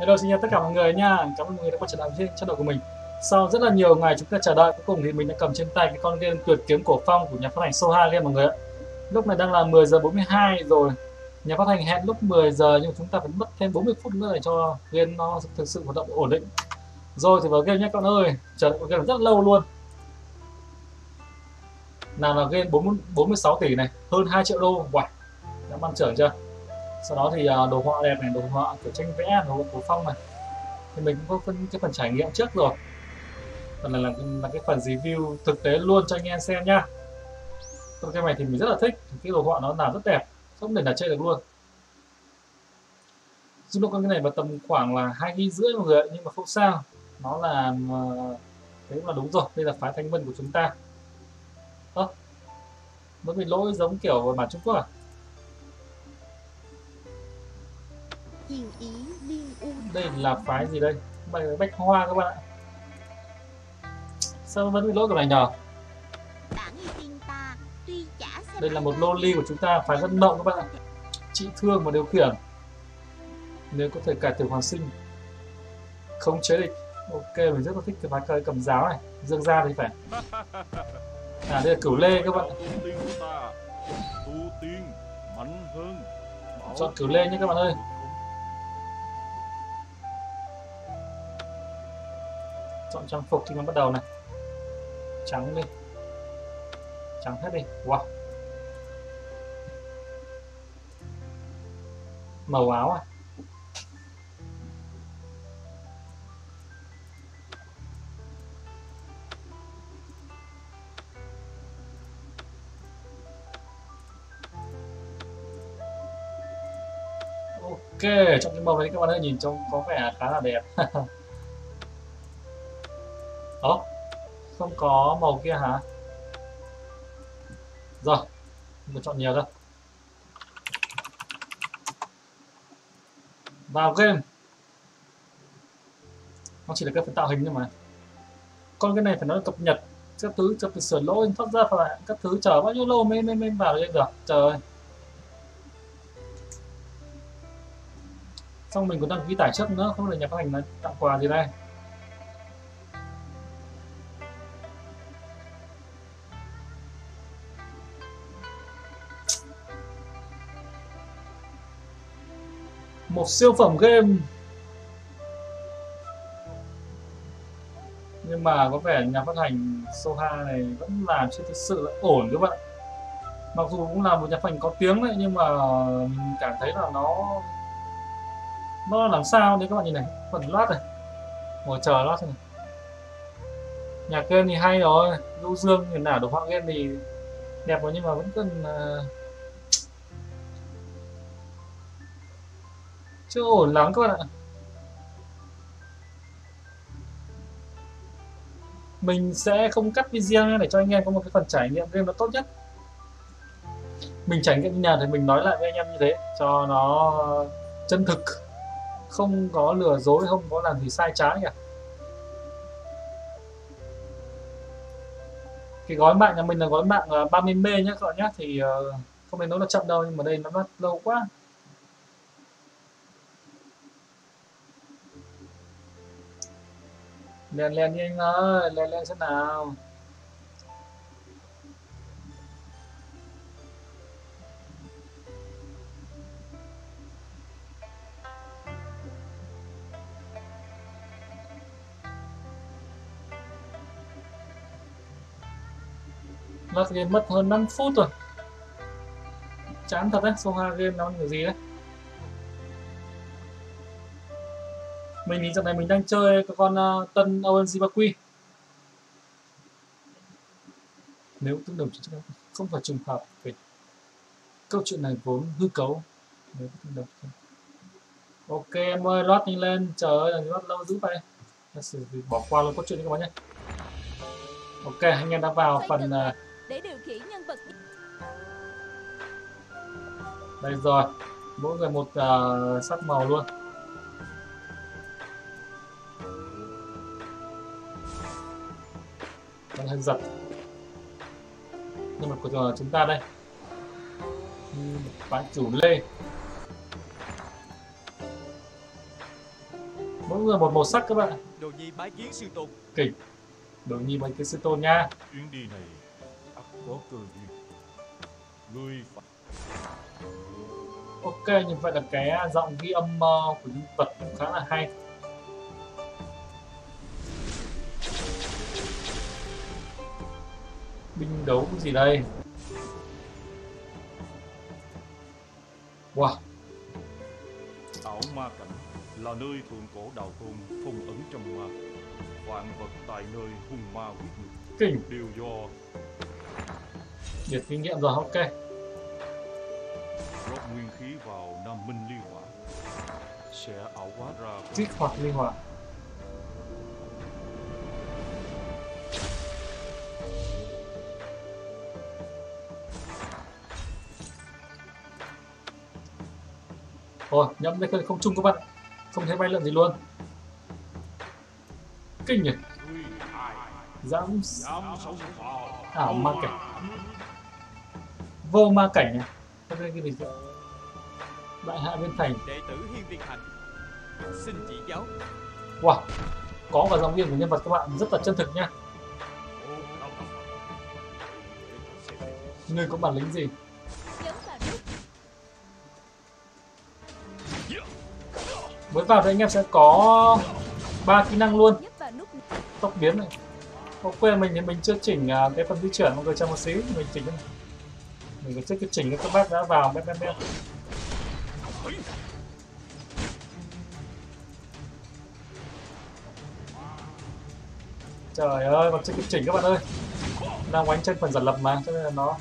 Hello xin chào tất cả mọi người nha. Cảm ơn mọi người đã quay trở lại trên channel của mình. Sau rất là nhiều ngày chúng ta chờ đợi Cuối cùng thì mình đã cầm trên tay cái con game tuyệt kiếm cổ phong của nhà phát hành Soha game mọi người ạ. Lúc này đang là 10 giờ 42 rồi. Nhà phát hành hẹn lúc 10 giờ nhưng chúng ta vẫn mất thêm 40 phút nữa để cho game nó thực sự hoạt động ổn định. Rồi thì vào game nhé các bạn ơi. Chờ đợi game rất lâu luôn. Nào là game 4, 46 tỷ này Hơn 2 triệu đô. Wow Đã ban trưởng chưa? Sau đó thì à, đồ họa đẹp này đồ họa kiểu tranh vẽ đồ cổ phong này. Thì mình cũng có phân cái phần trải nghiệm trước rồi. Phần này là, là cái phần review thực tế luôn cho anh em xem nhá. Con cái này thì mình rất là thích cái đồ họa nó làm rất đẹp không thể là chơi được luôn. Dung lượng con cái này vào tầm khoảng là hai ghi rưỡi mọi người nhưng mà không sao. Nó là ờ, thế cũng là đúng rồi đây là phái thanh vân của chúng ta. Ơ mới bị lỗi giống kiểu bản trung quốc à? Đây là phái gì đây? Bài bách hoa các bạn ạ. Sao vẫn bị lỗi của này nhờ? Đây là một loli của chúng ta phái dân mộng các bạn ạ. trị thương và điều khiển. Nếu có thể cải tử hoàn sinh. Không chế địch. Ok mình rất là thích cái phái cây cầm giáo này. Dương ra thì phải. À đây là cửu lê các bạn chọn cửu lê nhé các bạn ơi chọn trang phục thì nó bắt đầu này. Trắng đi. Trắng hết đi. Wow. Màu áo à? Ok trong cái màu này các bạn ơi, nhìn trông có vẻ khá là đẹp. không có màu kia hả? Rồi, mình chọn nhiều đâu Vào game. Nó chỉ là cái phần tạo hình thôi mà. Con cái này phải nói cập nhật các thứ cho phải sửa lỗi thoát ra phải các thứ chờ bao nhiêu lâu mới mới, mới vào đây được trời xong mình còn đăng ký tải trước nữa không là nhà phát hành là tặng quà gì đây một siêu phẩm game. Nhưng mà có vẻ nhà phát hành Soha này vẫn làm chưa thực sự là ổn các bạn. Mặc dù cũng là một nhà phát hành có tiếng đấy nhưng mà mình cảm thấy là nó nó làm sao đấy các bạn nhìn này phần lát này. Ngồi chờ lát này. Nhạc game thì hay rồi du dương thì nào đồ họa game thì đẹp rồi nhưng mà vẫn cần uh, chưa ổn lắm các bạn ạ. Mình sẽ không cắt video để cho anh em có một cái phần trải nghiệm game nó tốt nhất. Mình trải nghiệm như nào thì mình nói lại với anh em như thế, cho nó chân thực. Không có lừa dối, không có làm gì sai trái cả. Cái gói mạng nhà mình là gói mạng à, 30 m nhé các bạn nhé thì ờ, không nên nói là chậm đâu, nhưng mà đây nó mất lâu quá. Lên lên đi anh ơi, lên lên xem nào. Lát game mất hơn 5 phút rồi. Chán thật đấy xong Soha game nó kiểu gì đấy? Mình thì giờ này mình đang chơi cái con uh, tân ONG Bakui nếu tương đồng không phải trùng hợp về câu chuyện này vốn hư cấu. Nếu tương đồng ok em ơi loát nhanh lên. Trời ơi là loát lâu dữ vậy? Bỏ qua luôn câu chuyện đi các bạn nhé. Ok anh em đã vào phần uh, để điều khiển nhân vật. đây rồi. Mỗi người một uh, sắc màu luôn nó hơi giật nhưng mà của chúng ta đây bạn chủ lê. Mỗi người một màu sắc các bạn Đồ nhi bái kiến sư tôn. Kịch đồ nhi bánh cái sư tôn nha. Chuyến đi này ắt có cơ duyên. Ngươi phải ok như vậy là cái giọng ghi âm ờ, của nhân vật cũng khá là hay binh đấu cái gì đây? Wow. Ảo ma cảnh là nơi thượng cổ đạo tôn phong ấn trong ma. Vạn vật tại nơi hung ma huyết ngục kinh. đều do điểm kinh nghiệm rồi ok. Rót nguyên khí vào nam minh ly hỏa. Sẽ ảo hóa ra kích hoạt linh hoạt Rồi, nhắm đây không chung các bạn Không thấy bay lượn gì luôn. Kinh nhỉ. Dám ảo ma cảnh. Vô ma cảnh này Không biết cái gì vậy? Đại hạ viên thành. Đệ tử Hiên Viên Thành. Xin chỉ giáo. Wow Có cả dòng viên của nhân vật các bạn rất là chân thực nha. Ngươi có bản lĩnh gì Mới vào thì anh em sẽ có ba kỹ năng luôn. Tốc biến này. Có quên mình thì mình chưa chỉnh à, cái phần di chuyển, mọi người cho một xíu, mình chỉnh này. mình sẽ trước chỉnh các bác đã vào bếp bếp bếp trời ơi còn chưa kịp chỉnh các bạn ơi. Đang quánh trên phần giật lập mà, cho nên là nó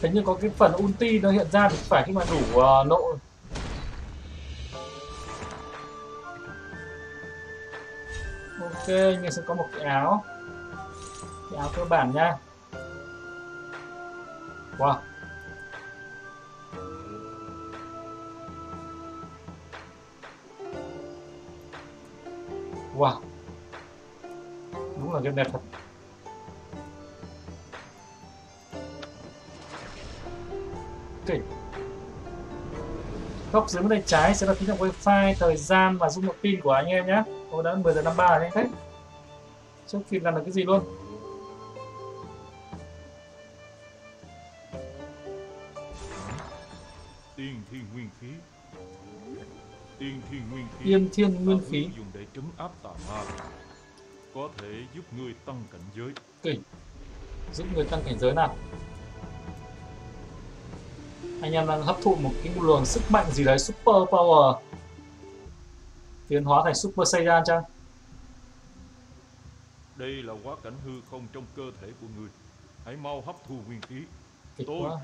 thế nhưng có cái phần ulti nó hiện ra thì phải khi mà đủ uh, ờ, nộ. Ok, mình sẽ có một cái áo. Cái áo cơ bản nha. Wow. Wow. Đúng là cái đẹp thật. Kỉnh góc dưới bên tay trái sẽ là tín hiệu wifi thời gian và dung lượng pin của anh em nhé. Tôi đã 10 giờ 53 rồi đấy trước kịp làm được cái gì luôn? Tiên thiên nguyên khí. Tiên thiên nguyên khí. Yên thiên nguyên khí. dụng để trấn áp tà ma. Có thể giúp ngươi tăng cảnh giới. Kỉnh giúp người tăng cảnh giới nào anh em đang hấp thụ một cái luồng sức mạnh gì đấy super power. Tiến hóa thành super saiyan chăng? Đây là quá cảnh hư không trong cơ thể của ngươi hãy mau hấp thu nguyên khí. Kịch Tôi- quá.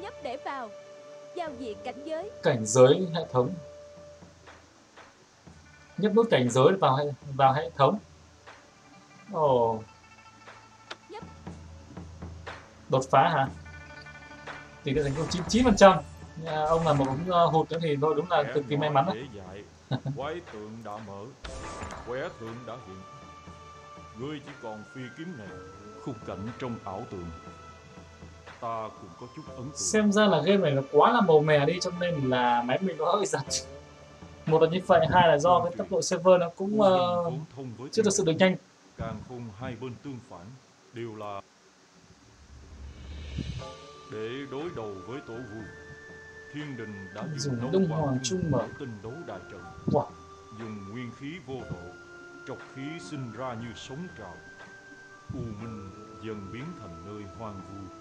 Nhấp để vào. Giao diện cảnh giới. Cảnh giới hệ thống. Nhấp nút cảnh giới vào vào hệ thống. Ồ đột phá hả? Tỷ lệ thành công 99 phần trăm. Ông là một ống uh, hụt nữa thì tôi đúng là cực kỳ may mắn đấy quái tượng đã mở quẻ tượng đã hiện. Ngươi chỉ còn phi kiếm này khung cảnh trong ảo tượng ta cũng có chút ấn tượng. Xem ra là game này nó quá là màu mè đi cho nên là máy mình nó hơi giật. Một là như vậy hai là do cái tốc độ server nó cũng uh, chưa thực sự được nhanh. càng khôn hai bên tương phản đều là để đối đầu với tổ vua thiên đình đã Dùng dùng Đông hoàng Trung mở. tinh đấu đại trận. Wow. dùng nguyên khí vô độ trọc khí sinh ra như sóng trào. U minh dần biến thành nơi hoang vu.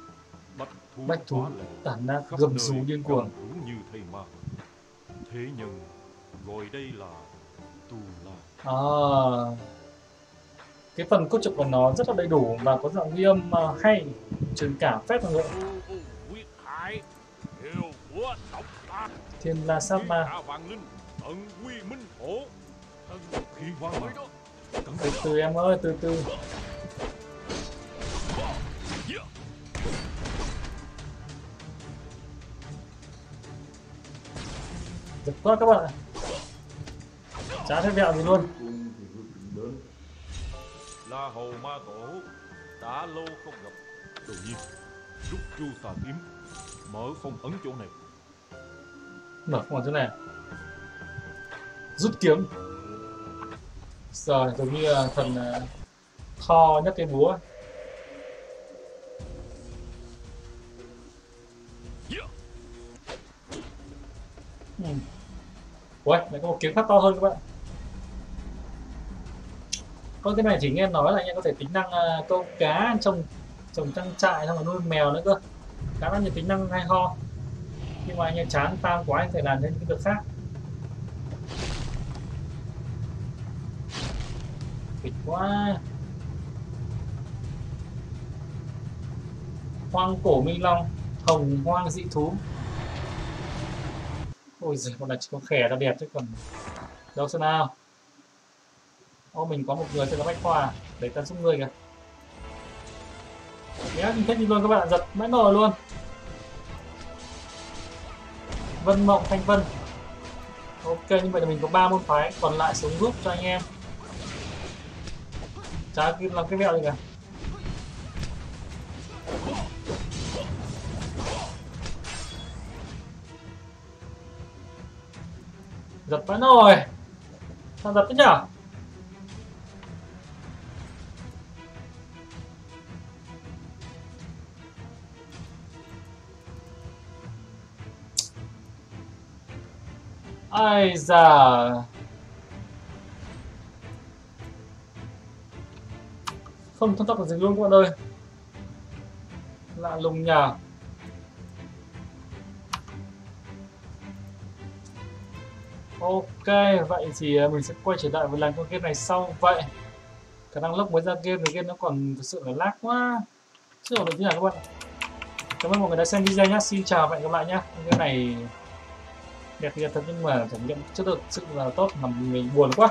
Bách thú, bách thú tản ra khắp gầm rú điên cuồng. như thây ma. Thế nhân gọi đây là tu la. À, cái phần cốt truyện của nó rất là đầy đủ và có giọng ghi âm uh, hay truyền cảm phép mọi người thiên la sát ma. Cẩn từ từ em ơi từ từ. Giật quá các bạn ạ. Chả thấy vẹo gì luôn. Là hầu ma tổ đã lâu không gặp. Tự nhiên rút chu tà kiếm mở phong ấn chỗ này mở phòng chỗ này. Rút kiếm rồi giống như là thần kho ờ, nhất nhấc cái búa. Ừ. Ui, lại có một kiếm khác to hơn các bạn. Con cái này chỉ nghe nói là anh em có thể tính năng uh, câu cá trồng trồng trang trại xong rồi nuôi mèo nữa cơ. Cá là nhiều tính năng hay ho nhưng mà anh em chán farm quá anh phải làm những cái việc khác. Kịch quá. Hoang cổ minh long Hồng hoang dị thú. Ôi giời, con này chỉ có khẻ là đẹp chứ còn Đâu xem nào. Ô mình có một người cho nó bách khoa à? Để tân giúp người kìa. Nhé, mình thích luôn các bạn, giật mãi nổi luôn. Vân Mộng Thanh Vân. Ok, như vậy là mình có 3 môn phái Còn lại xuống giúp cho anh em. Chả kịp làm cái mẹo gì cả. Giật phải nồi Sao giật thế nhở? Ai da. Không thoát được gì luôn các bạn ơi Lạ lùng nhờ Ok, vậy thì à, mình sẽ quay trở lại với làm con game này sau. Vậy Khả năng lúc mới ra game thì game nó còn thực sự là lag quá. Chưa ổn định thế nào các bạn Cảm ơn mọi người đã xem video nhé, xin chào và hẹn gặp lại nhé Game này đẹp thật nhưng mà trải nghiệm chất lượng sự là tốt làm mình buồn quá.